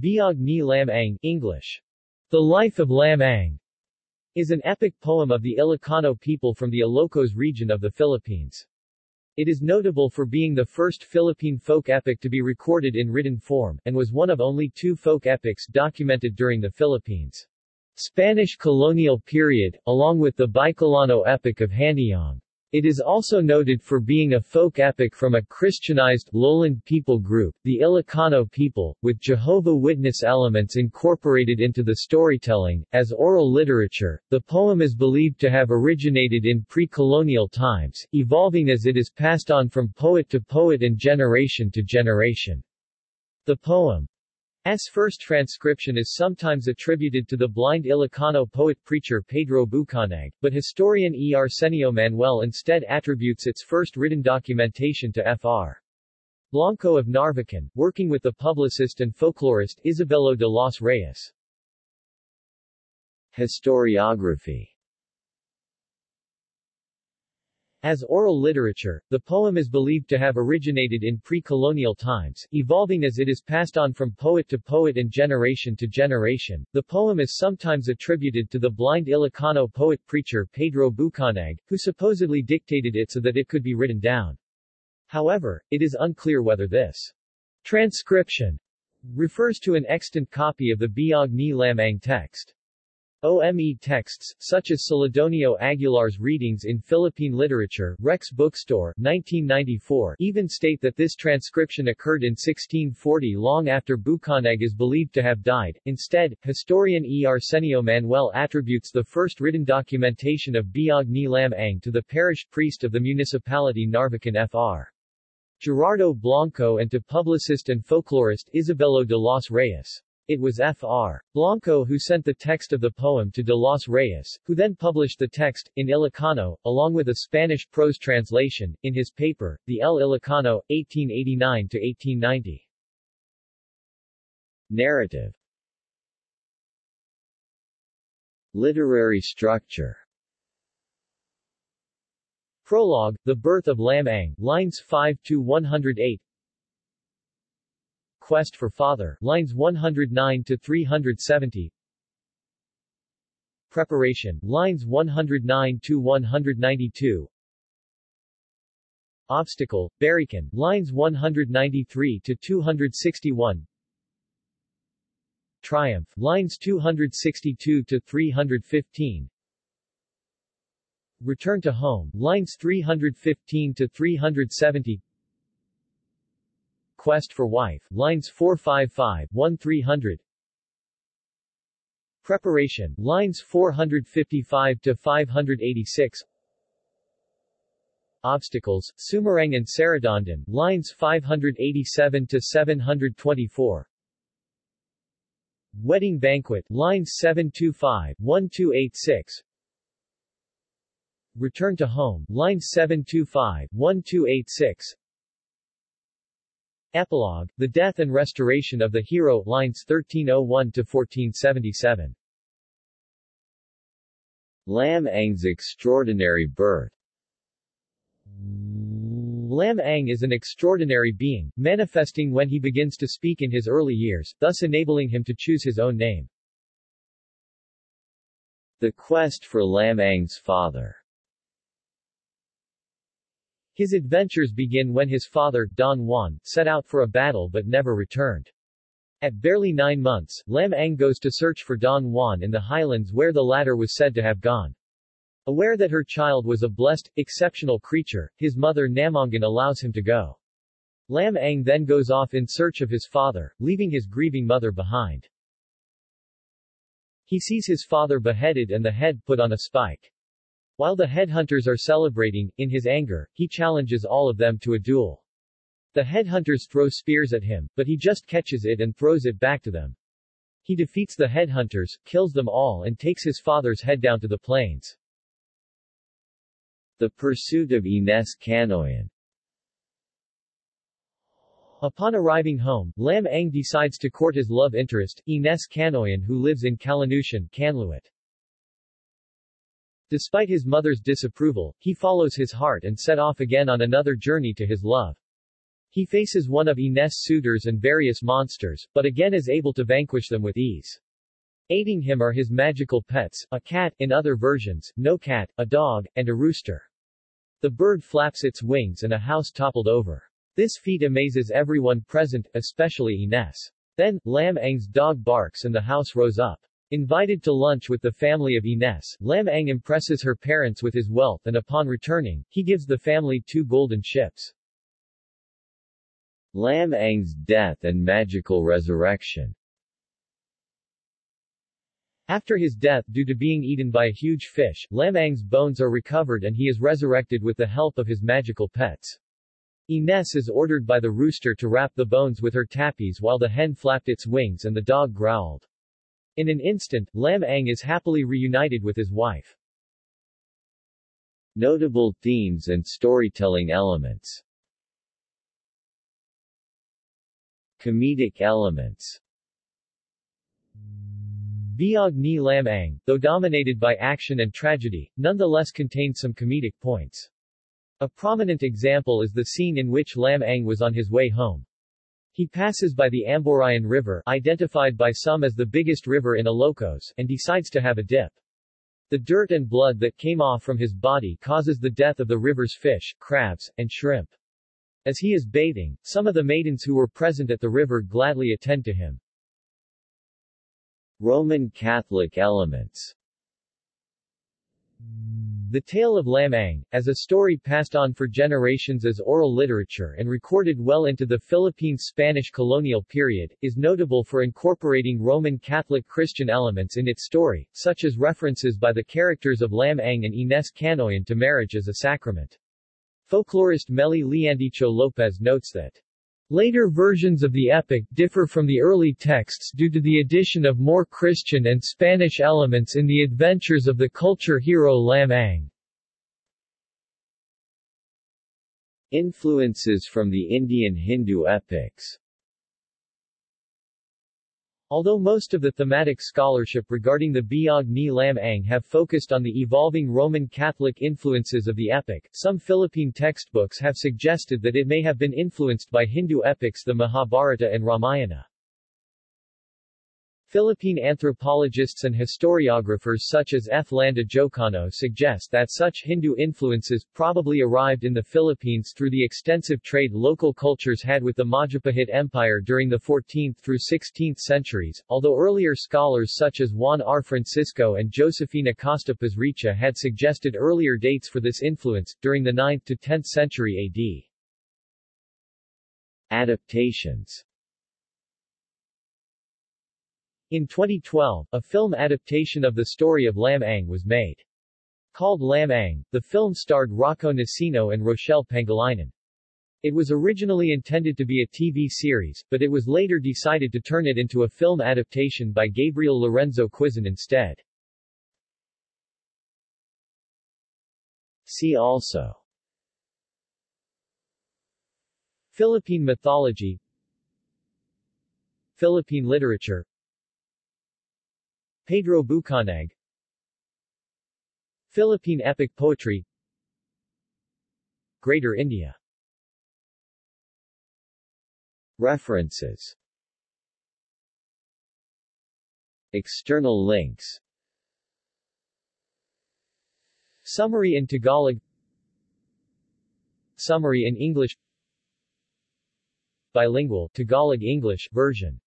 Biag ni Lam Ang English. The Life of Lam Ang is an epic poem of the Ilocano people from the Ilocos region of the Philippines. It is notable for being the first Philippine folk epic to be recorded in written form, and was one of only two folk epics documented during the Philippines' Spanish colonial period, along with the Bicolano epic of Handiong. It is also noted for being a folk epic from a Christianized, lowland people group, the Ilocano people, with Jehovah Witness elements incorporated into the storytelling. As oral literature, the poem is believed to have originated in pre-colonial times, evolving as it is passed on from poet to poet and generation to generation. The poem S. first transcription is sometimes attributed to the blind Ilocano poet-preacher Pedro Bucanag, but historian E. Arsenio Manuel instead attributes its first written documentation to Fr. Blanco of Narvacan, working with the publicist and folklorist Isabelo de los Reyes. Historiography As oral literature, the poem is believed to have originated in pre-colonial times, evolving as it is passed on from poet to poet and generation to generation. The poem is sometimes attributed to the blind Ilocano poet-preacher Pedro Bucanag, who supposedly dictated it so that it could be written down. However, it is unclear whether this transcription refers to an extant copy of the Biag ni Lamang text. OME texts, such as Celedonio Aguilar's readings in Philippine literature, Rex Bookstore, 1994, even state that this transcription occurred in 1640 long after Bucanag is believed to have died. Instead, historian E. Arsenio Manuel attributes the first written documentation of Biag ni Lam Ang to the parish priest of the municipality Narvacan Fr. Gerardo Blanco and to publicist and folklorist Isabelo de los Reyes. It was Fr. Blanco who sent the text of the poem to de los Reyes, who then published the text, in Ilocano, along with a Spanish prose translation, in his paper, the El Ilocano, 1889-1890. Narrative Literary structure Prologue, The Birth of Lam Ang, lines 5-108 Quest for Father, lines 109 to 370. Preparation, lines 109 to 192. Obstacle, Barican, lines 193 to 261. Triumph, lines 262 to 315. Return to home, lines 315 to 370. Quest for Wife, lines 455, 1300 Preparation, lines 455 to 586 Obstacles, Sumarang and Saradondan, lines 587 to 724 Wedding Banquet, lines 725, 1286 Return to Home, lines 725, 1286 Epilogue, The Death and Restoration of the Hero, lines 1301-1477. Lam Ang's extraordinary birth Lam Ang is an extraordinary being, manifesting when he begins to speak in his early years, thus enabling him to choose his own name. The quest for Lam Ang's father his adventures begin when his father, Don Juan, set out for a battle but never returned. At barely nine months, Lam Ang goes to search for Don Juan in the highlands where the latter was said to have gone. Aware that her child was a blessed, exceptional creature, his mother Namongan allows him to go. Lam Ang then goes off in search of his father, leaving his grieving mother behind. He sees his father beheaded and the head put on a spike. While the headhunters are celebrating, in his anger, he challenges all of them to a duel. The headhunters throw spears at him, but he just catches it and throws it back to them. He defeats the headhunters, kills them all and takes his father's head down to the plains. The pursuit of Ines Canoyan Upon arriving home, Lam Ang decides to court his love interest, Ines Canoyan who lives in Calanusian, Canluit. Despite his mother's disapproval, he follows his heart and set off again on another journey to his love. He faces one of Ines' suitors and various monsters, but again is able to vanquish them with ease. Aiding him are his magical pets, a cat, in other versions, no cat, a dog, and a rooster. The bird flaps its wings and a house toppled over. This feat amazes everyone present, especially Ines. Then, Lam Ang's dog barks and the house rose up. Invited to lunch with the family of Ines, Lam Ang impresses her parents with his wealth and upon returning, he gives the family two golden ships. Lam Ang's death and magical resurrection After his death due to being eaten by a huge fish, Lam Ang's bones are recovered and he is resurrected with the help of his magical pets. Ines is ordered by the rooster to wrap the bones with her tapis while the hen flapped its wings and the dog growled. In an instant, Lam Ang is happily reunited with his wife. Notable themes and storytelling elements Comedic elements Biag ni Lam Ang, though dominated by action and tragedy, nonetheless contained some comedic points. A prominent example is the scene in which Lam Ang was on his way home. He passes by the Amburayan River, identified by some as the biggest river in Ilocos, and decides to have a dip. The dirt and blood that came off from his body causes the death of the river's fish, crabs, and shrimp. As he is bathing, some of the maidens who were present at the river gladly attend to him. Roman Catholic elements The tale of Lamang, as a story passed on for generations as oral literature and recorded well into the Philippine Spanish colonial period, is notable for incorporating Roman Catholic Christian elements in its story, such as references by the characters of Lamang and Ines Canoyan to marriage as a sacrament. Folklorist Mellie Leandicho Lopez notes that Later versions of the epic differ from the early texts due to the addition of more Christian and Spanish elements in the adventures of the culture hero Lam Ang. Influences from the Indian Hindu epics Although most of the thematic scholarship regarding the Biag ni Lam Ang have focused on the evolving Roman Catholic influences of the epic, some Philippine textbooks have suggested that it may have been influenced by Hindu epics the Mahabharata and Ramayana. Philippine anthropologists and historiographers such as F. Landa Jocano suggest that such Hindu influences probably arrived in the Philippines through the extensive trade local cultures had with the Majapahit Empire during the 14th through 16th centuries, although earlier scholars such as Juan R. Francisco and Josefina Costa Pasricha had suggested earlier dates for this influence, during the 9th to 10th century AD. Adaptations in 2012, a film adaptation of the story of Lam Ang was made. Called Lam Ang, the film starred Rocco Nacino and Rochelle Pangilinan. It was originally intended to be a TV series, but it was later decided to turn it into a film adaptation by Gabriel Lorenzo Quizon instead. See also Philippine mythology Philippine literature Pedro Bucanag. Philippine epic poetry. Greater India. References. External links. Summary in Tagalog. Summary in English. Bilingual Tagalog-English version